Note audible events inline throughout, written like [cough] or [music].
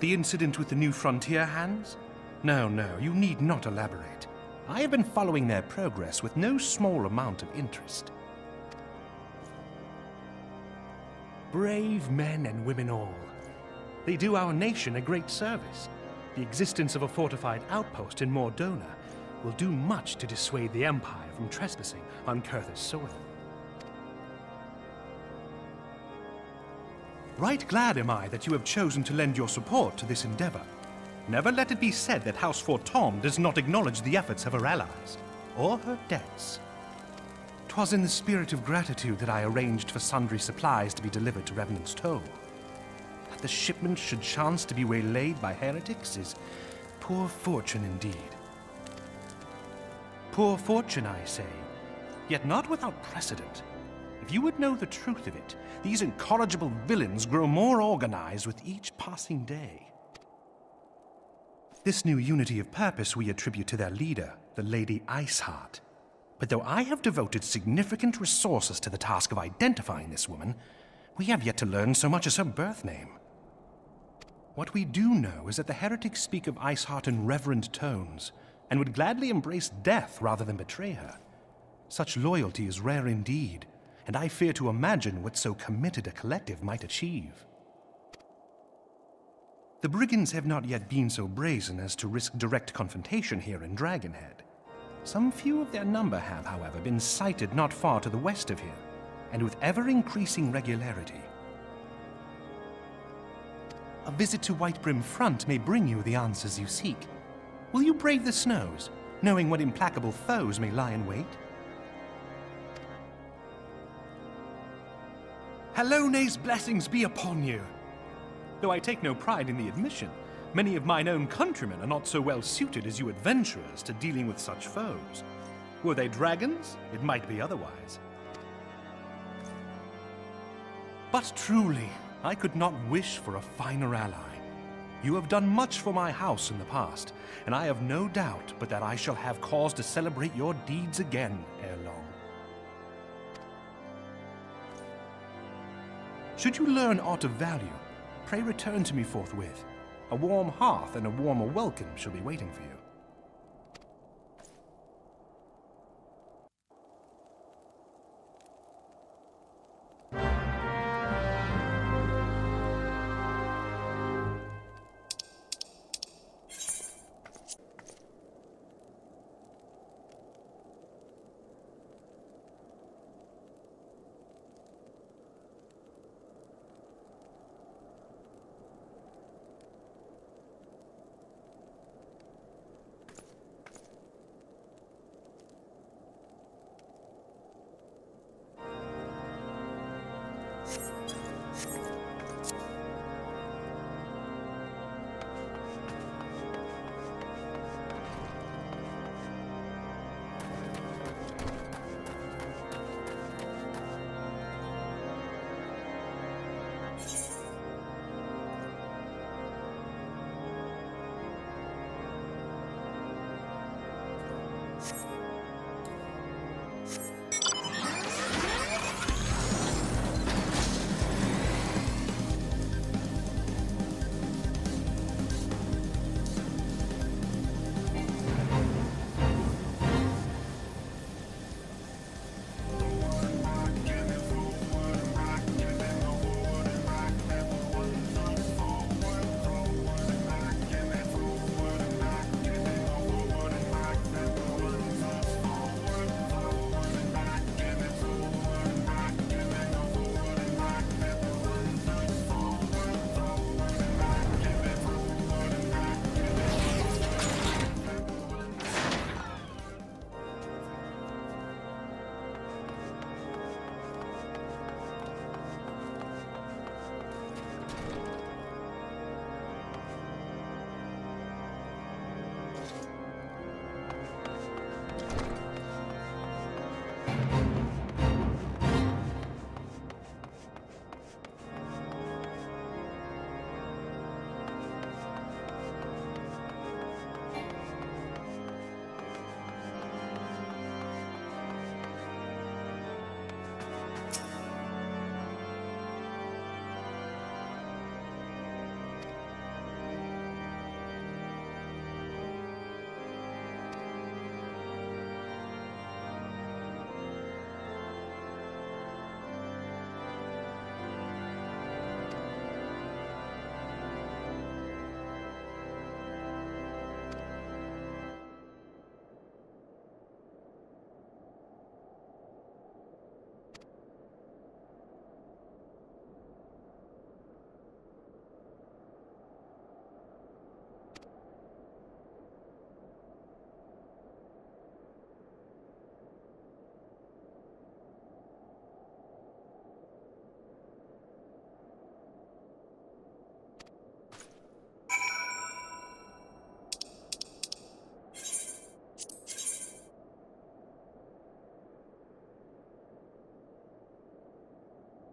The incident with the new frontier hands? No, no, you need not elaborate. I have been following their progress with no small amount of interest. Brave men and women all. They do our nation a great service. The existence of a fortified outpost in Mor Dhona will do much to dissuade the Empire from trespassing on Coerthas soil. Right glad am I that you have chosen to lend your support to this endeavor. Never let it be said that House Fortemps does not acknowledge the efforts of her allies, or her debts. 'Twas in the spirit of gratitude that I arranged for sundry supplies to be delivered to Revenant's Toll. That the shipment should chance to be waylaid by heretics is poor fortune indeed. Poor fortune, I say, yet not without precedent. If you would know the truth of it, these incorrigible villains grow more organized with each passing day. This new unity of purpose we attribute to their leader, the Lady Iceheart. But though I have devoted significant resources to the task of identifying this woman, we have yet to learn so much as her birth name. What we do know is that the heretics speak of Iceheart in reverent tones, and would gladly embrace death rather than betray her. Such loyalty is rare indeed, and I fear to imagine what so committed a collective might achieve. The brigands have not yet been so brazen as to risk direct confrontation here in Dragonhead. Some few of their number have, however, been sighted not far to the west of here, and with ever increasing regularity. A visit to Whitebrim Front may bring you the answers you seek. Will you brave the snows, knowing what implacable foes may lie in wait? Halone's blessings be upon you! Though I take no pride in the admission, many of mine own countrymen are not so well suited as you adventurers to dealing with such foes. Were they dragons, it might be otherwise. But truly, I could not wish for a finer ally. You have done much for my house in the past, and I have no doubt but that I shall have cause to celebrate your deeds again ere long. Should you learn aught of value, pray return to me forthwith. A warm hearth and a warmer welcome shall be waiting for you.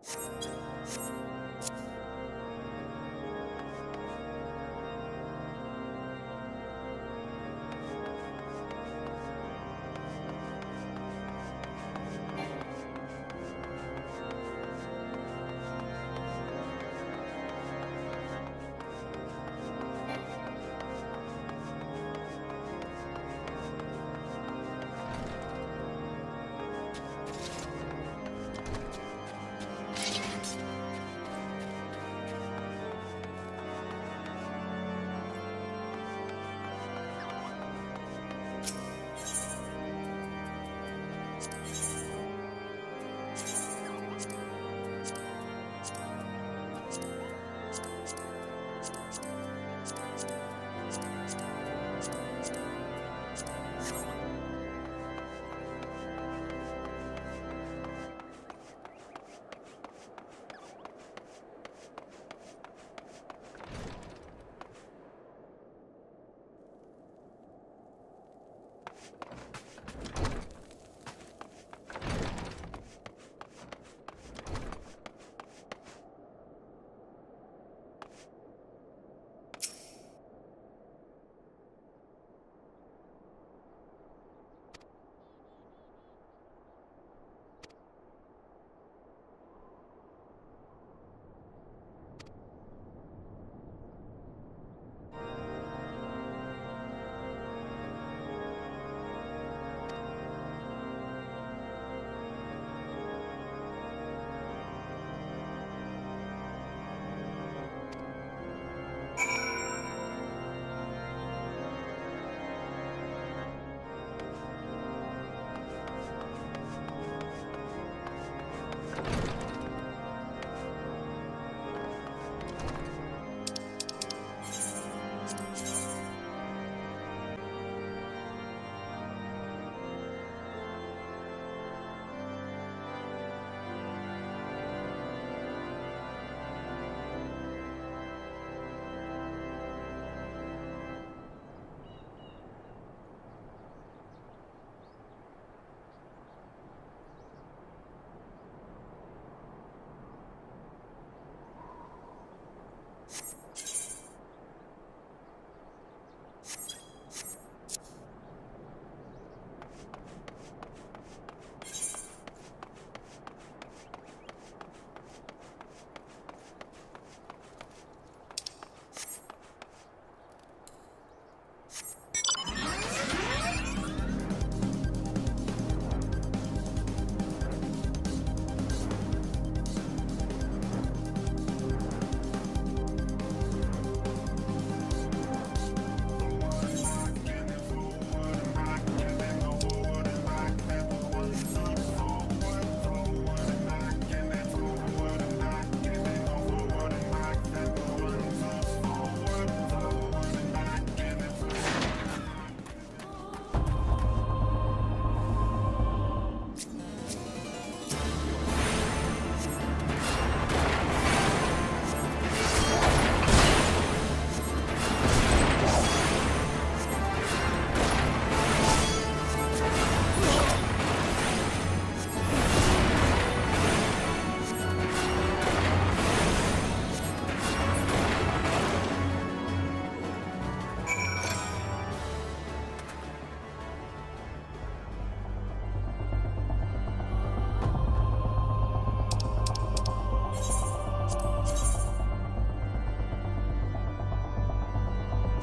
you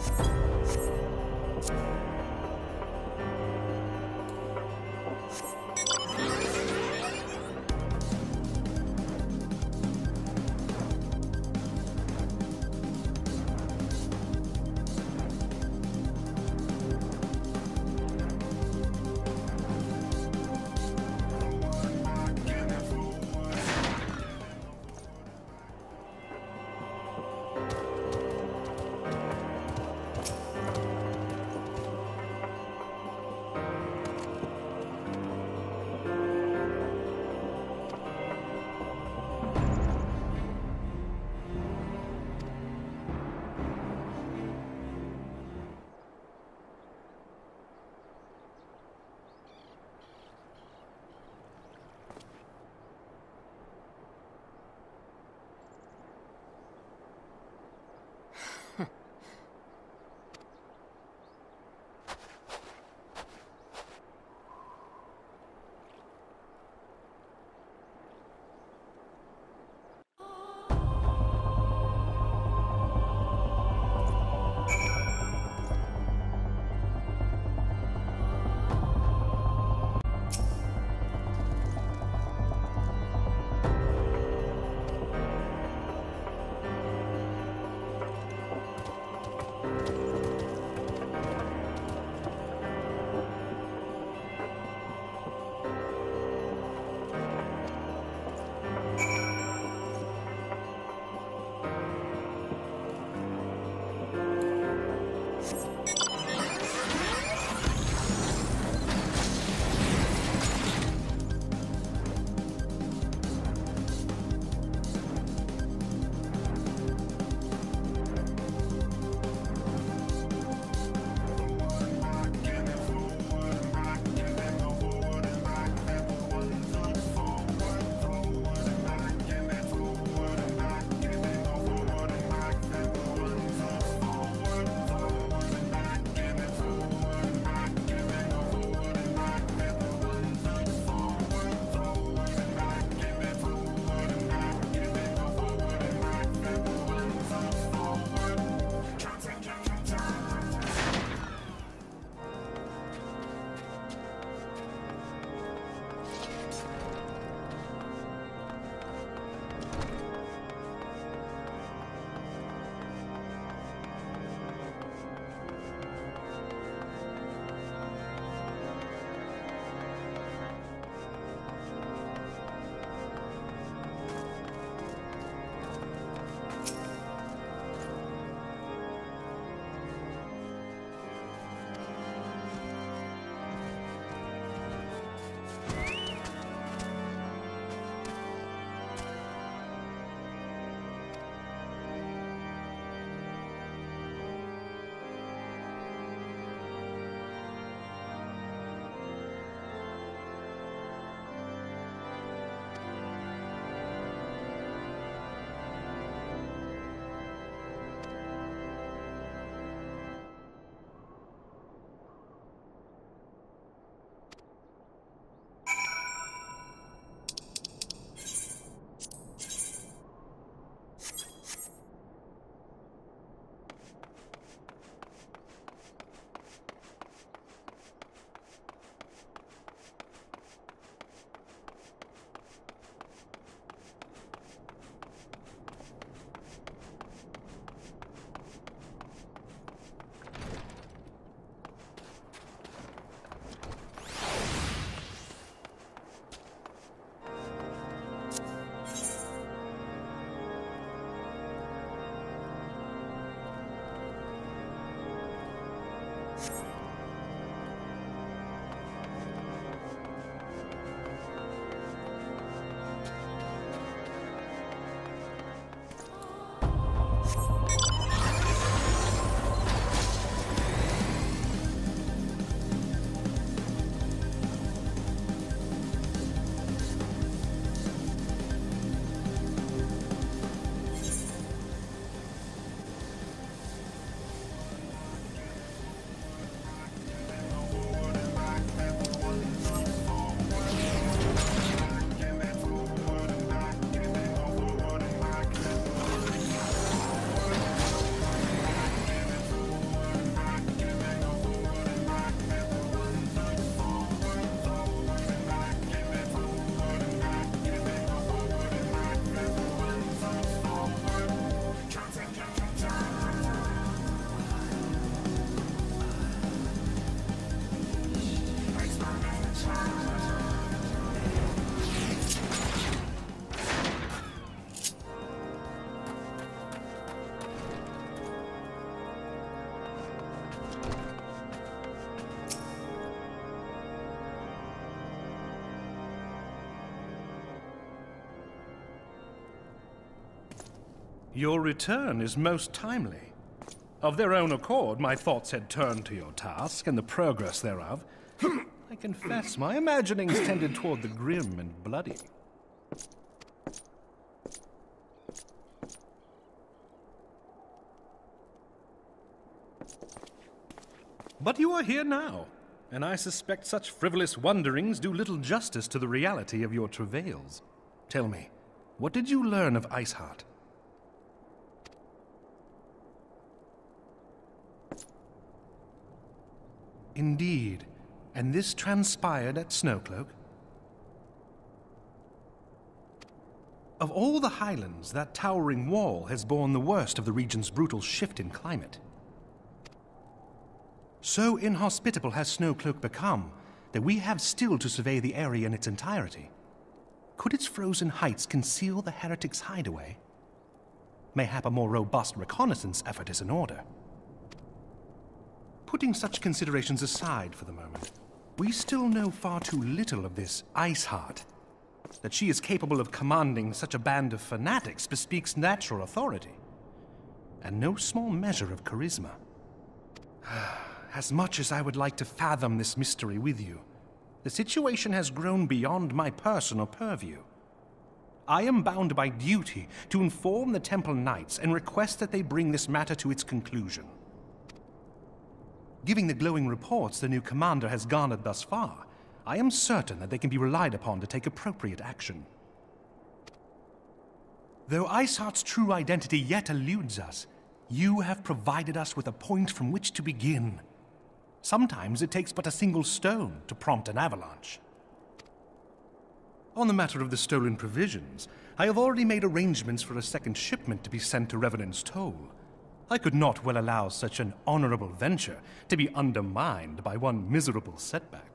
you Your return is most timely. Of their own accord, my thoughts had turned to your task and the progress thereof. [clears throat] I confess, my imaginings tended toward the grim and bloody. But you are here now, and I suspect such frivolous wonderings do little justice to the reality of your travails. Tell me, what did you learn of Iceheart? Indeed. And this transpired at Snowcloak? Of all the highlands, that towering wall has borne the worst of the region's brutal shift in climate. So inhospitable has Snowcloak become that we have still to survey the area in its entirety. Could its frozen heights conceal the heretic's hideaway? Mayhap a more robust reconnaissance effort is in order. Putting such considerations aside for the moment, we still know far too little of this Iceheart. That she is capable of commanding such a band of fanatics bespeaks natural authority, and no small measure of charisma. [sighs] As much as I would like to fathom this mystery with you, the situation has grown beyond my personal purview. I am bound by duty to inform the Temple Knights and request that they bring this matter to its conclusion. Giving the glowing reports the new commander has garnered thus far, I am certain that they can be relied upon to take appropriate action. Though Iceheart's true identity yet eludes us, you have provided us with a point from which to begin. Sometimes it takes but a single stone to prompt an avalanche. On the matter of the stolen provisions, I have already made arrangements for a second shipment to be sent to Revenant's Toll. I could not well allow such an honorable venture to be undermined by one miserable setback.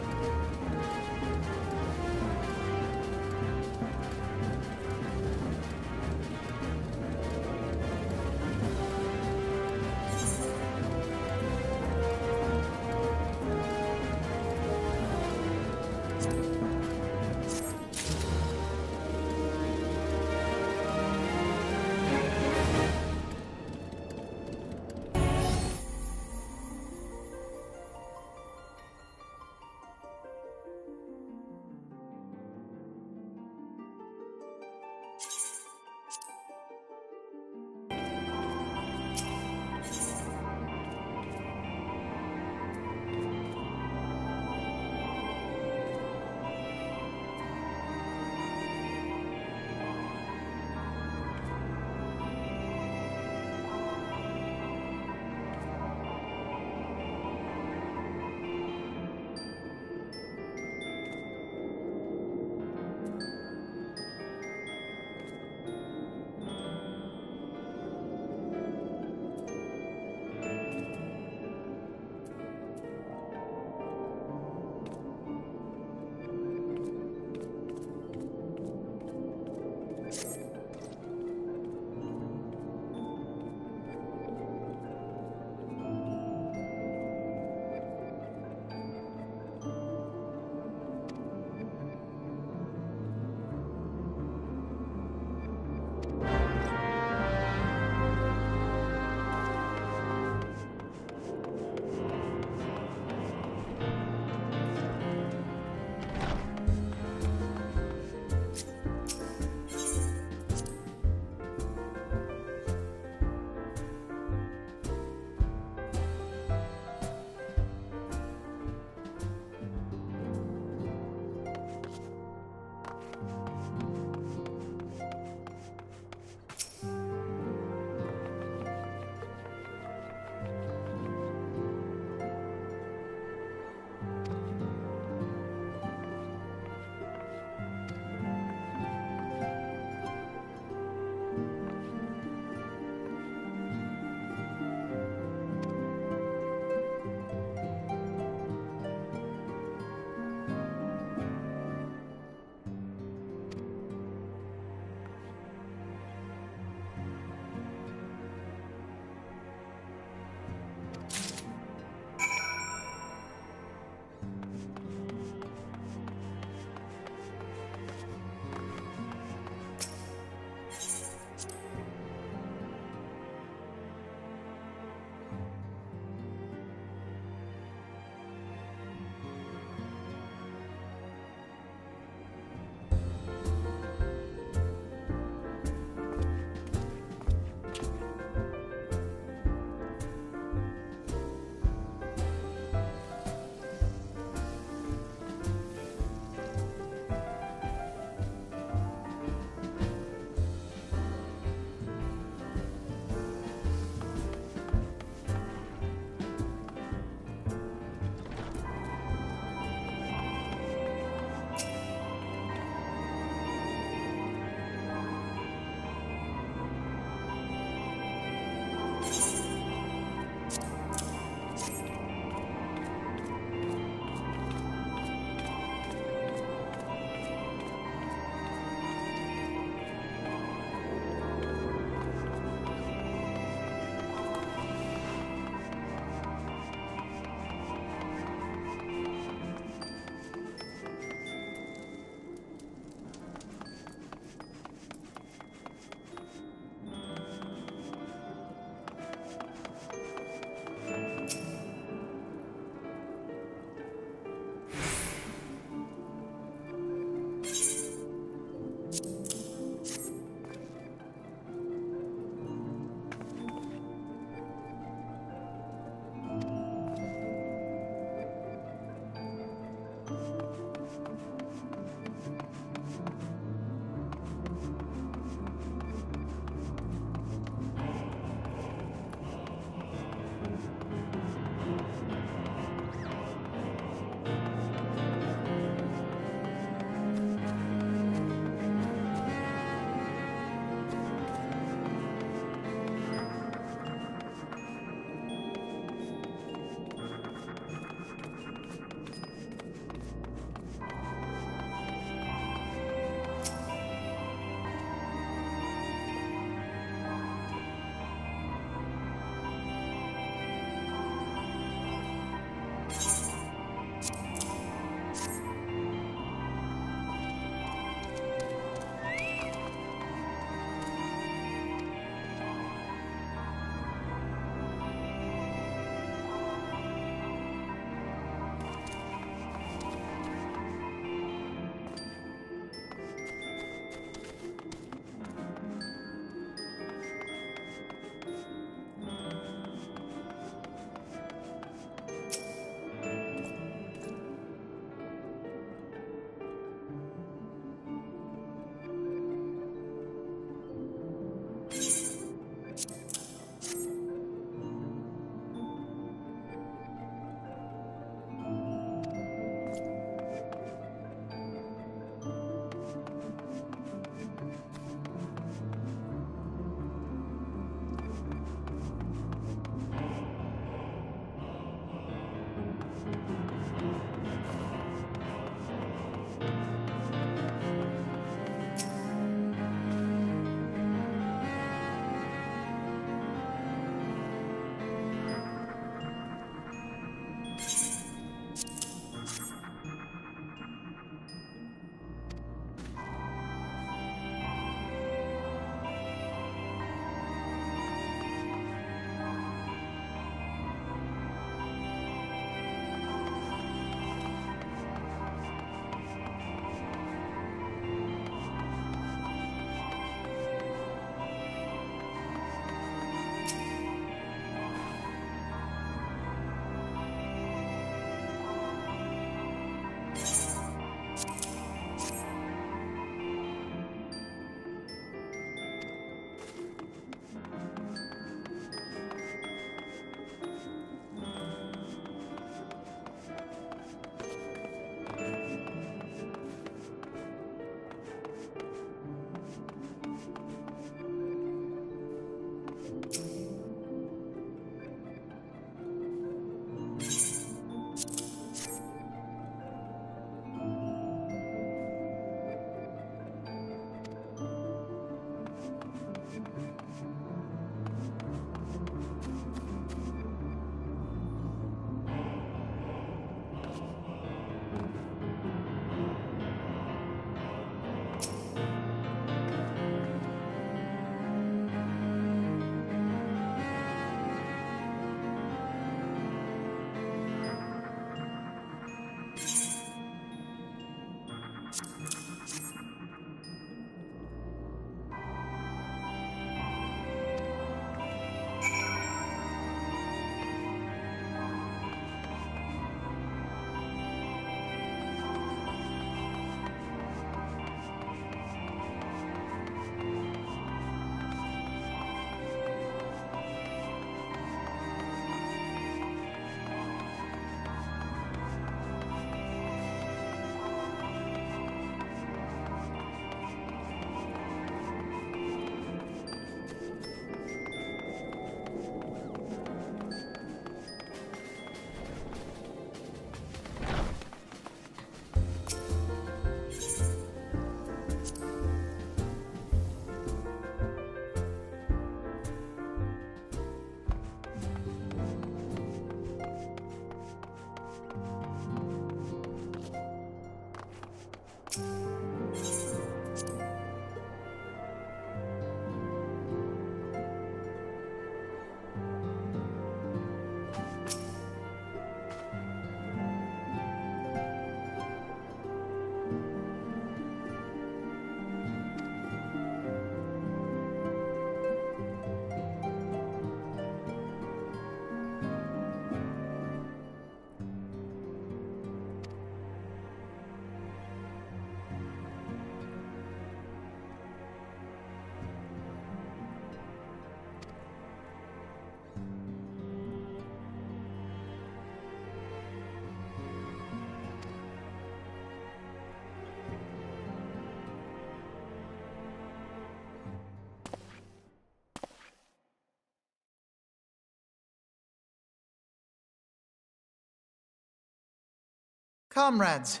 Comrades,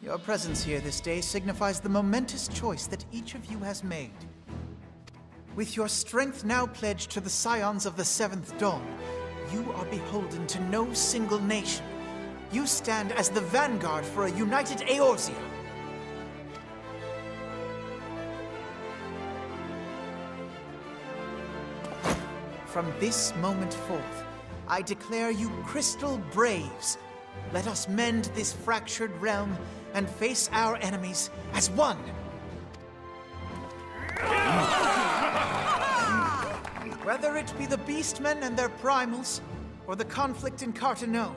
your presence here this day signifies the momentous choice that each of you has made. With your strength now pledged to the scions of the Seventh Dawn, you are beholden to no single nation. You stand as the vanguard for a united Eorzea. From this moment forth, I declare you Crystal Braves. Let us mend this fractured realm and face our enemies as one. Whether it be the Beastmen and their primals, or the conflict in Carteneau,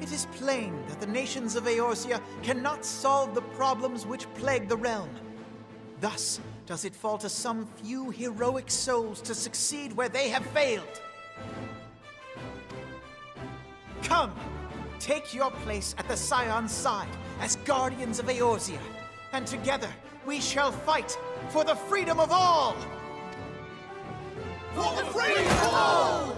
it is plain that the nations of Eorzea cannot solve the problems which plague the realm. Thus does it fall to some few heroic souls to succeed where they have failed. Come, take your place at the Scion's side as guardians of Eorzea, and together we shall fight for the freedom of all! For the freedom of all!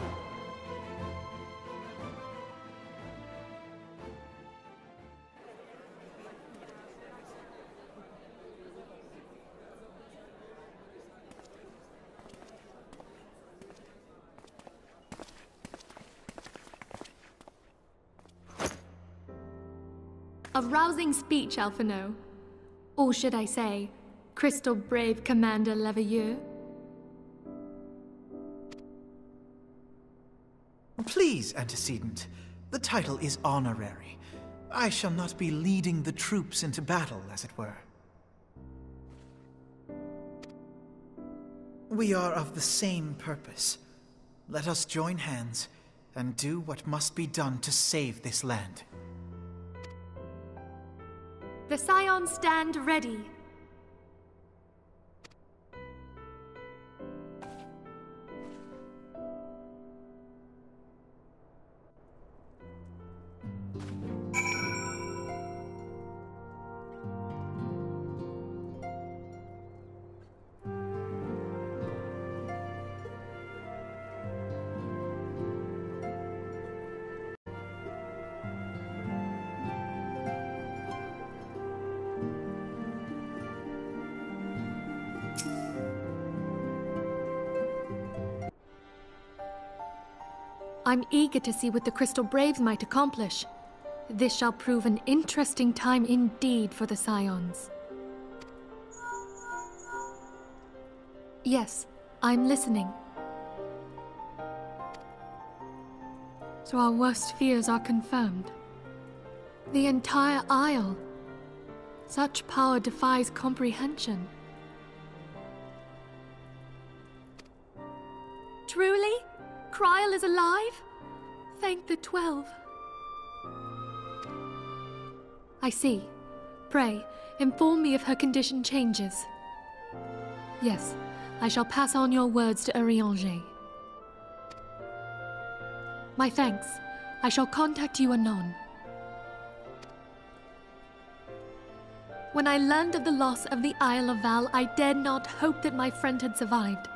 A rousing speech, Alphinaud. Or should I say, Crystal Brave Commander Leveilleur? Please, Antecedent. The title is honorary. I shall not be leading the troops into battle, as it were. We are of the same purpose. Let us join hands and do what must be done to save this land. The Scions stand ready. I'm eager to see what the Crystal Braves might accomplish. This shall prove an interesting time indeed for the Scions. Yes, I'm listening. So our worst fears are confirmed. The entire Isle. Such power defies comprehension. Truly? Krile is alive? Thank the Twelve. I see. Pray, inform me if her condition changes. Yes, I shall pass on your words to Urianger. My thanks. I shall contact you anon. When I learned of the loss of the Isle of Val, I dared not hope that my friend had survived.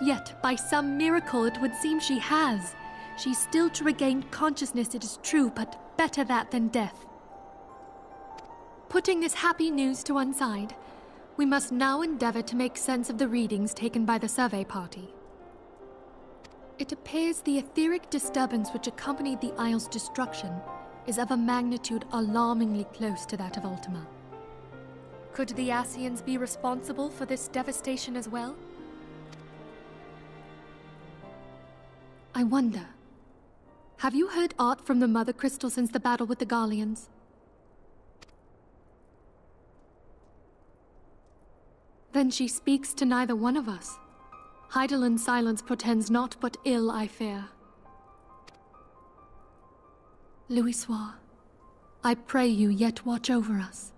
Yet, by some miracle, it would seem she has. She's still to regain consciousness, it is true, but better that than death. Putting this happy news to one side, we must now endeavor to make sense of the readings taken by the survey party. It appears the etheric disturbance which accompanied the Isle's destruction is of a magnitude alarmingly close to that of Ultima. Could the Ascians be responsible for this devastation as well? I wonder. Have you heard aught from the Mother Crystal since the battle with the Garleans? Then she speaks to neither one of us. Hydaelyn's silence portends naught but ill, I fear. Louisoix, I pray you yet watch over us.